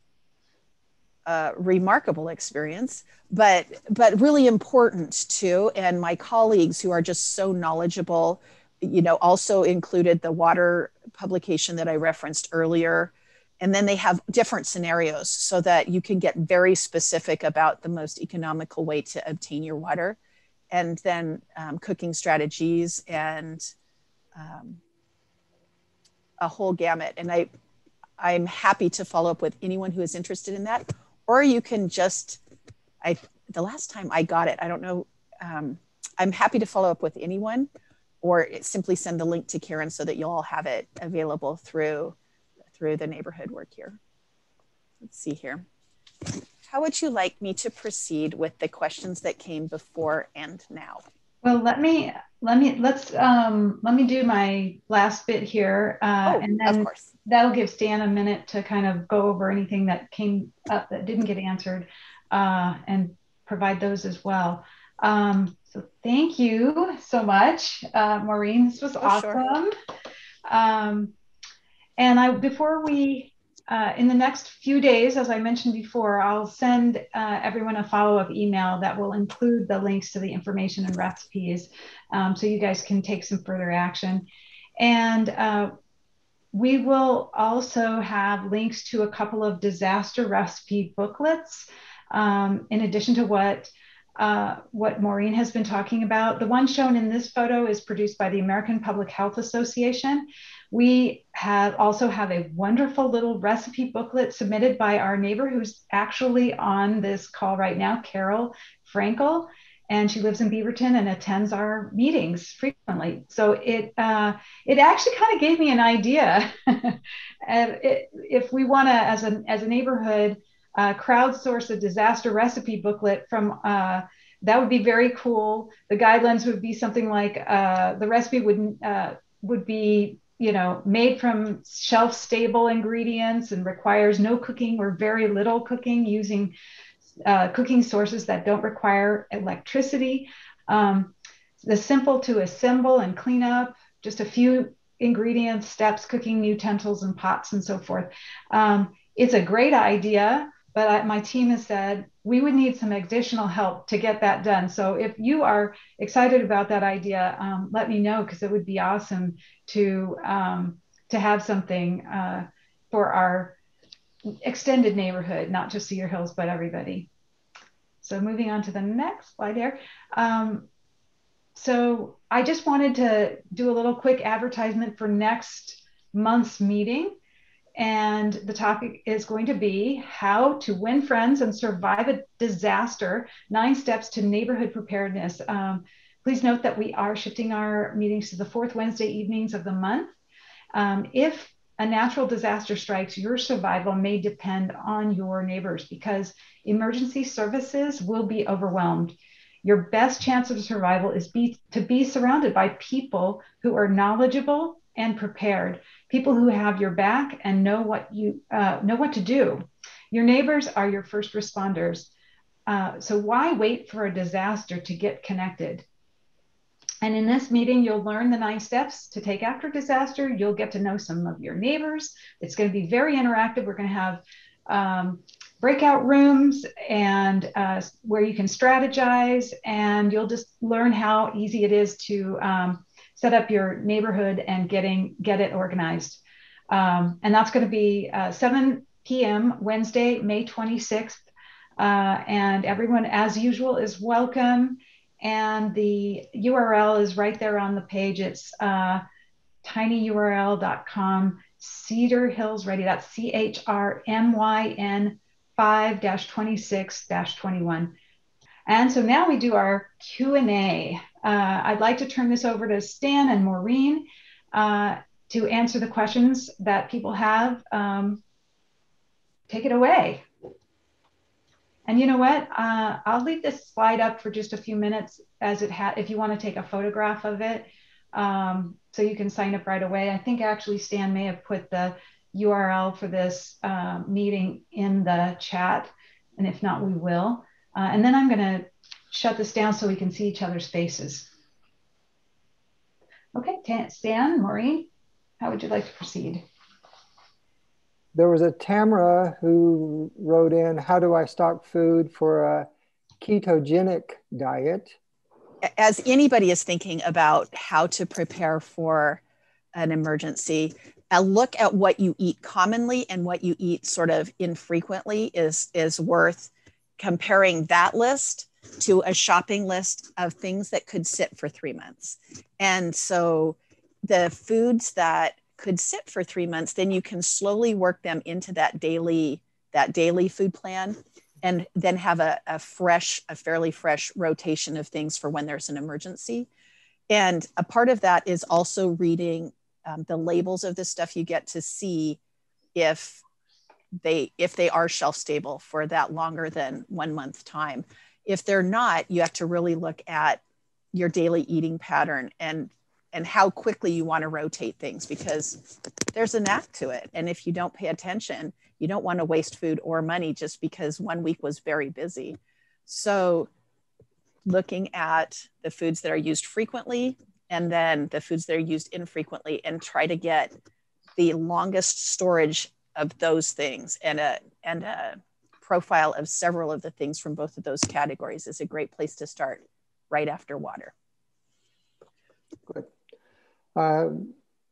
a remarkable experience, but but really important too. And my colleagues who are just so knowledgeable, you know, also included the water publication that I referenced earlier. And then they have different scenarios so that you can get very specific about the most economical way to obtain your water and then um, cooking strategies and um, a whole gamut. And I, I'm happy to follow up with anyone who is interested in that. Or you can just, I the last time I got it, I don't know. Um, I'm happy to follow up with anyone, or simply send the link to Karen so that you'll all have it available through through the neighborhood work here. Let's see here how would you like me to proceed with the questions that came before and now? Well, let me let me let's um, let me do my last bit here, uh, oh, and then that'll give Stan a minute to kind of go over anything that came up that didn't get answered, uh, and provide those as well. Um, so thank you so much, uh, Maureen. This was oh, awesome. Sure. Um, and I before we uh, in the next few days, as I mentioned before, I'll send uh, everyone a follow up email that will include the links to the information and recipes um, so you guys can take some further action. And uh, we will also have links to a couple of disaster recipe booklets, um, in addition to what uh, what Maureen has been talking about. The one shown in this photo is produced by the American Public Health Association. We have also have a wonderful little recipe booklet submitted by our neighbor who's actually on this call right now, Carol Frankel, and she lives in Beaverton and attends our meetings frequently. So it uh, it actually kind of gave me an idea. [LAUGHS] it, if we want to, as a as a neighborhood, uh, crowdsource a disaster recipe booklet from uh, that would be very cool. The guidelines would be something like uh, the recipe would uh, would be you know made from shelf stable ingredients and requires no cooking or very little cooking using uh, cooking sources that don't require electricity. Um, the simple to assemble and clean up, just a few ingredients, steps, cooking utensils and pots and so forth. Um, it's a great idea but I, my team has said we would need some additional help to get that done. So if you are excited about that idea, um, let me know because it would be awesome to um, to have something uh, for our extended neighborhood, not just Cedar Hills, but everybody. So moving on to the next slide there. Um, so I just wanted to do a little quick advertisement for next month's meeting. And the topic is going to be how to win friends and survive a disaster nine steps to neighborhood preparedness. Um, please note that we are shifting our meetings to the fourth Wednesday evenings of the month. Um, if a natural disaster strikes, your survival may depend on your neighbors because emergency services will be overwhelmed. Your best chance of survival is be, to be surrounded by people who are knowledgeable and prepared people who have your back and know what you uh, know what to do. Your neighbors are your first responders. Uh, so why wait for a disaster to get connected? And in this meeting you'll learn the nine steps to take after disaster. You'll get to know some of your neighbors. It's going to be very interactive. We're going to have um, breakout rooms and uh, where you can strategize and you'll just learn how easy it is to um, set up your neighborhood and getting get it organized. Um, and that's going to be uh, 7 p.m. Wednesday, May 26th. Uh, and everyone, as usual, is welcome. And the URL is right there on the page. It's uh, tinyurl.com, Cedar Hills Ready. That's C H R M Y N 5 26 21. And so now we do our Q&A. Uh, I'd like to turn this over to Stan and Maureen uh, to answer the questions that people have. Um, take it away. And you know what? Uh, I'll leave this slide up for just a few minutes as it had, if you want to take a photograph of it. Um, so you can sign up right away. I think actually Stan may have put the URL for this uh, meeting in the chat. And if not, we will. Uh, and then I'm going to shut this down so we can see each other's faces. Okay, Stan, Maureen, how would you like to proceed? There was a Tamara who wrote in, how do I stock food for a ketogenic diet? As anybody is thinking about how to prepare for an emergency, a look at what you eat commonly and what you eat sort of infrequently is, is worth comparing that list to a shopping list of things that could sit for three months. And so the foods that could sit for three months, then you can slowly work them into that daily that daily food plan and then have a, a fresh, a fairly fresh rotation of things for when there's an emergency. And a part of that is also reading um, the labels of the stuff you get to see if they if they are shelf stable for that longer than one month time if they're not, you have to really look at your daily eating pattern and and how quickly you want to rotate things because there's a knack to it. And if you don't pay attention, you don't want to waste food or money just because one week was very busy. So looking at the foods that are used frequently and then the foods that are used infrequently and try to get the longest storage of those things and a and a profile of several of the things from both of those categories is a great place to start right after water. Good. Uh,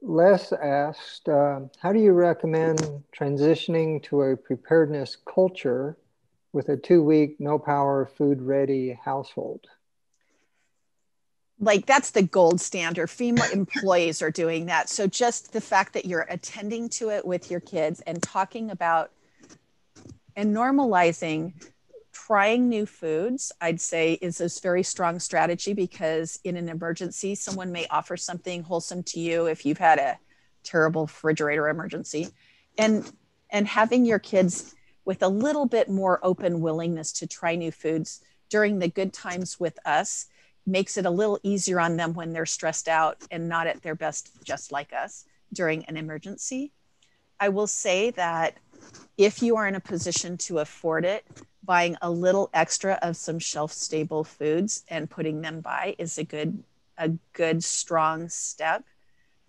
Les asked, uh, how do you recommend transitioning to a preparedness culture with a two week, no power, food ready household? Like that's the gold standard. FEMA [LAUGHS] employees are doing that. So just the fact that you're attending to it with your kids and talking about and normalizing trying new foods, I'd say, is a very strong strategy because in an emergency, someone may offer something wholesome to you if you've had a terrible refrigerator emergency. And and having your kids with a little bit more open willingness to try new foods during the good times with us makes it a little easier on them when they're stressed out and not at their best, just like us during an emergency. I will say that if you are in a position to afford it, buying a little extra of some shelf stable foods and putting them by is a good a good strong step.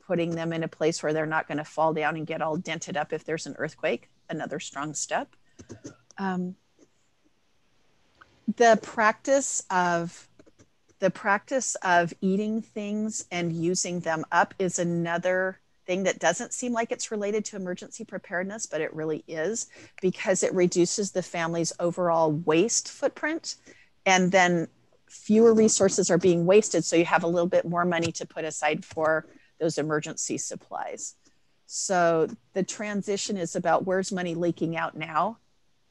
Putting them in a place where they're not going to fall down and get all dented up if there's an earthquake another strong step. Um, the practice of the practice of eating things and using them up is another thing that doesn't seem like it's related to emergency preparedness, but it really is because it reduces the family's overall waste footprint. And then fewer resources are being wasted. So you have a little bit more money to put aside for those emergency supplies. So the transition is about where's money leaking out now?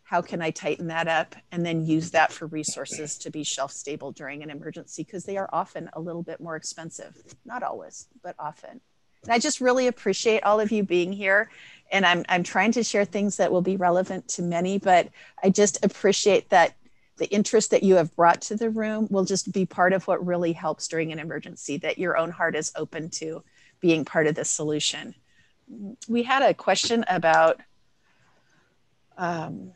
How can I tighten that up and then use that for resources to be shelf stable during an emergency? Because they are often a little bit more expensive. Not always, but often. And I just really appreciate all of you being here. And I'm, I'm trying to share things that will be relevant to many, but I just appreciate that the interest that you have brought to the room will just be part of what really helps during an emergency, that your own heart is open to being part of the solution. We had a question about um,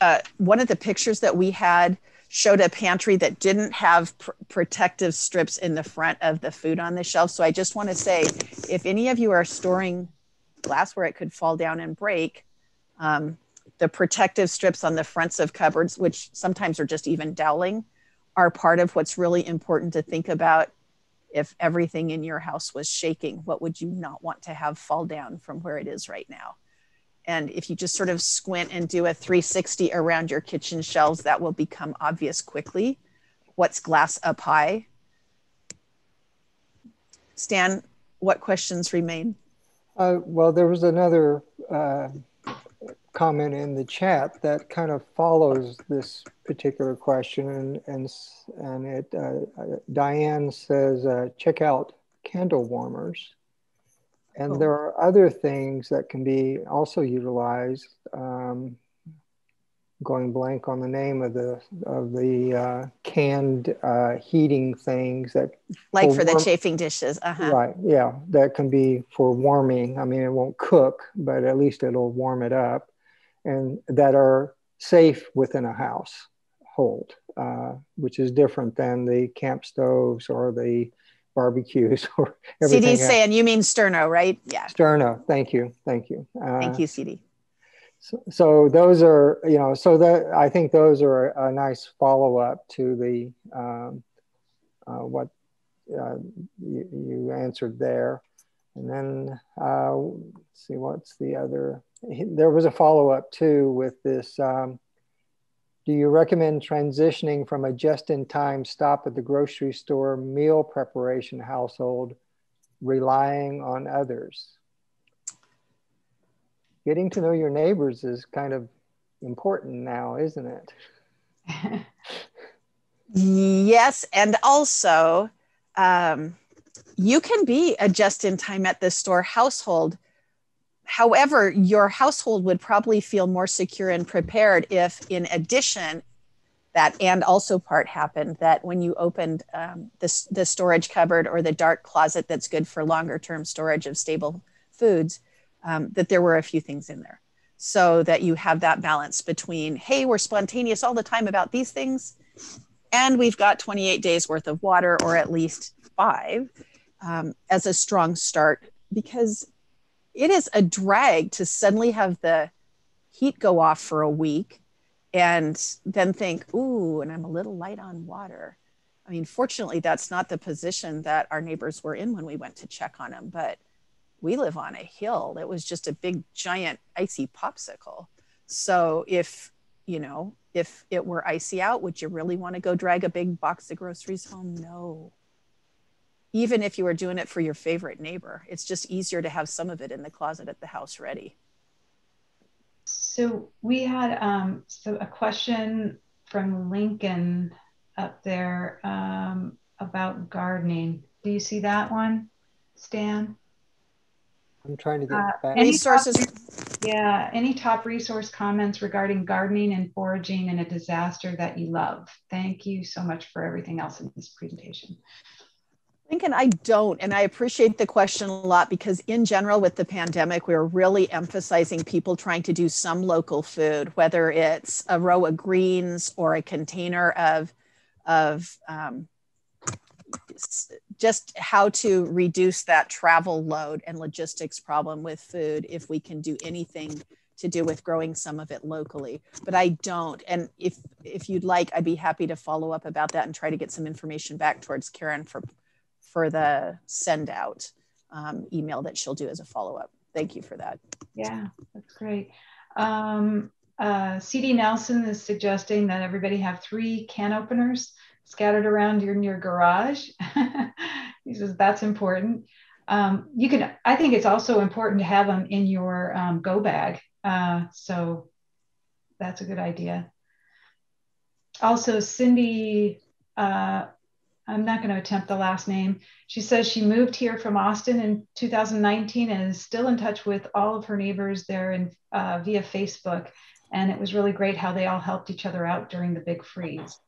uh, one of the pictures that we had showed a pantry that didn't have pr- protective strips in the front of the food on the shelf. So I just want to say if any of you are storing glass where it could fall down and break, um, the protective strips on the fronts of cupboards, which sometimes are just even doweling, are part of what's really important to think about if everything in your house was shaking. What would you not want to have fall down from where it is right now? And if you just sort of squint and do a 360 around your kitchen shelves, that will become obvious quickly. What's glass up high? Stan, what questions remain? Uh, well, there was another uh, comment in the chat that kind of follows this particular question, and and and it uh, Diane says, uh, check out candle warmers. And oh. there are other things that can be also utilized. Um, going blank on the name of the of the uh, canned uh, heating things that like for, for the chafing dishes uh-huh. right yeah that can be for warming i mean it won't cook but at least it'll warm it up and that are safe within a house hold uh, which is different than the camp stoves or the barbecues [LAUGHS] or everything. CD's saying you mean Sterno, right? Yeah. Sterno. Thank you. Thank you. Uh, Thank you, CD. So, so, those are, you know, so that I think those are a, a nice follow up to the um, uh, what uh, you, you, answered there. And then uh, see what's the other. There was a follow up too with this um, do you recommend transitioning from a just in time stop at the grocery store meal preparation household, relying on others? Getting to know your neighbors is kind of important now, isn't it? [LAUGHS] yes. And also, um, you can be a just in time at the store household However, your household would probably feel more secure and prepared if, in addition, that and also part happened that when you opened um, the, the storage cupboard or the dark closet that's good for longer term storage of stable foods, um, that there were a few things in there. So that you have that balance between, hey, we're spontaneous all the time about these things, and we've got 28 days worth of water, or at least five, um, as a strong start. Because it is a drag to suddenly have the heat go off for a week and then think, ooh, and I'm a little light on water. I mean, fortunately, that's not the position that our neighbors were in when we went to check on them, but we live on a hill. It was just a big, giant, icy popsicle. So if, you know, if it were icy out, would you really want to go drag a big box of groceries home? No. Even if you are doing it for your favorite neighbor, it's just easier to have some of it in the closet at the house ready. So we had um, so a question from Lincoln up there um, about gardening. Do you see that one, Stan? I'm trying to get uh, back. Resources. Top, yeah, any top resource comments regarding gardening and foraging in a disaster that you love? Thank you so much for everything else in this presentation. Lincoln, I don't. And I appreciate the question a lot because, in general, with the pandemic, we are really emphasizing people trying to do some local food, whether it's a row of greens or a container of, of um, just how to reduce that travel load and logistics problem with food if we can do anything to do with growing some of it locally but i don't and if if you'd like i'd be happy to follow up about that and try to get some information back towards karen for for the send out um, email that she'll do as a follow-up thank you for that yeah that's great um, uh, cd nelson is suggesting that everybody have three can openers scattered around your near garage. [LAUGHS] he says that's important. Um, you can, I think it's also important to have them in your um, go bag. Uh, so that's a good idea. Also, Cindy, uh, I'm not going to attempt the last name. She says she moved here from Austin in 2019 and is still in touch with all of her neighbors there in, uh, via Facebook. And it was really great how they all helped each other out during the big freeze.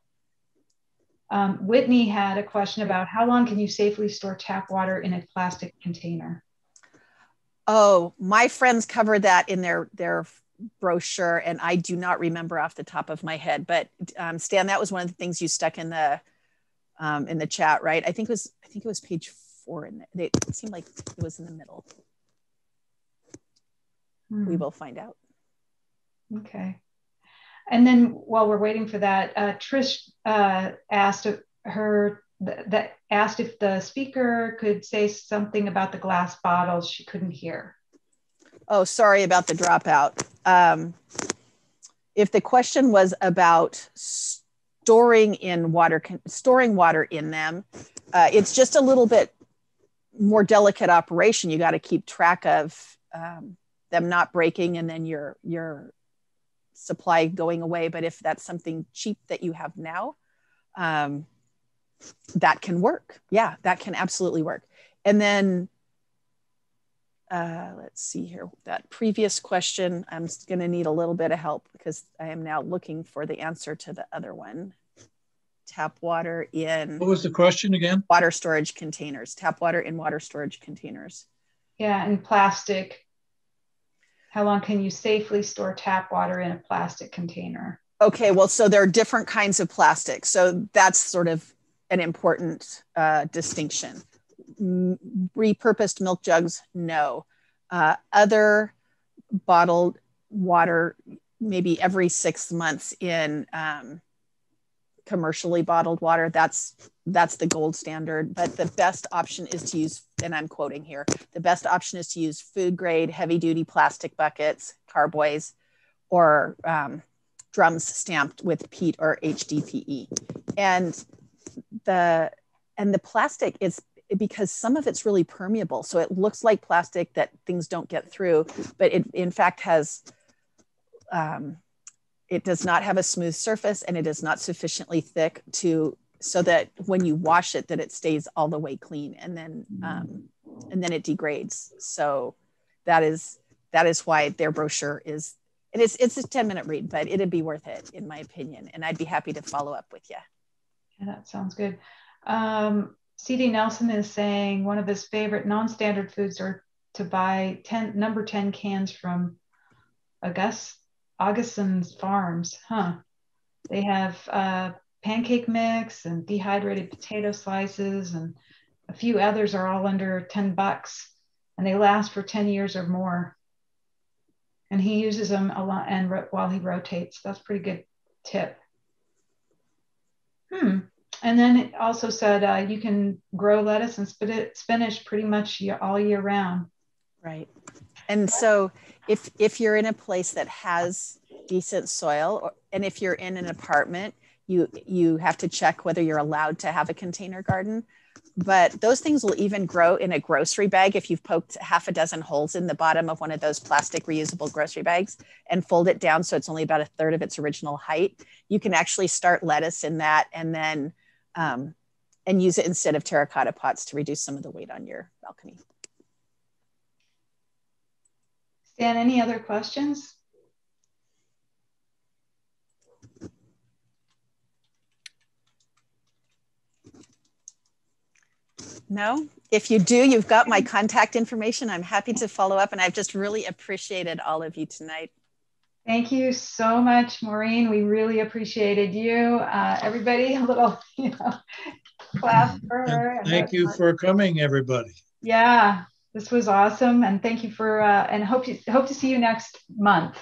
Um, Whitney had a question about how long can you safely store tap water in a plastic container? Oh, my friends covered that in their their brochure, and I do not remember off the top of my head. But um, Stan, that was one of the things you stuck in the um, in the chat, right? I think it was I think it was page four, and it seemed like it was in the middle. Hmm. We will find out. Okay. And then while we're waiting for that, uh, Trish uh, asked her that asked if the speaker could say something about the glass bottles she couldn't hear. Oh, sorry about the dropout. Um, if the question was about storing in water, storing water in them, uh, it's just a little bit more delicate operation. You got to keep track of um, them not breaking, and then your your supply going away. But if that's something cheap that you have now, um, that can work. Yeah, that can absolutely work. And then uh, let's see here, that previous question, I'm going to need a little bit of help because I am now looking for the answer to the other one. Tap water in. What was the question again? Water storage containers. Tap water in water storage containers. Yeah, and plastic how long can you safely store tap water in a plastic container? Okay, well, so there are different kinds of plastic. So that's sort of an important uh, distinction. Repurposed milk jugs, no. Uh, other bottled water, maybe every six months in um, commercially bottled water. That's that's the gold standard. But the best option is to use, and I'm quoting here, the best option is to use food grade, heavy duty plastic buckets, carboys, or um, drums stamped with PETE or HDPE. And the and the plastic is because some of it's really permeable. So it looks like plastic that things don't get through, but it in fact has um, it does not have a smooth surface and it is not sufficiently thick to so that when you wash it that it stays all the way clean and then um, and then it degrades. So that is that is why their brochure is and it's it's a 10 minute read but it'd be worth it in my opinion and i'd be happy to follow up with you yeah that sounds good. Um, cd nelson is saying one of his favorite non-standard foods are to buy 10 number 10 cans from August Augason's Farms, huh? They have uh, pancake mix and dehydrated potato slices, and a few others are all under 10 bucks, and they last for 10 years or more. And he uses them a lot and ro- while he rotates. That's pretty good tip. Hmm. And then it also said uh, you can grow lettuce and spinach pretty much all year round. Right. And so if if you're in a place that has decent soil. And if you're in an apartment, you you have to check whether you're allowed to have a container garden but those things will even grow in a grocery bag if you've poked half a dozen holes in the bottom of one of those plastic reusable grocery bags and fold it down so it's only about a third of its original height you can actually start lettuce in that and then um, and use it instead of terracotta pots to reduce some of the weight on your balcony stan any other questions No. If you do, you've got my contact information. I'm happy to follow up, and I've just really appreciated all of you tonight. Thank you so much, Maureen. We really appreciated you. Uh, everybody, a little, [LAUGHS] you know, clap [LAUGHS] for her. Thank you for coming, everybody. Yeah, this was awesome, and thank you for. Uh, and hope you hope to see you next month.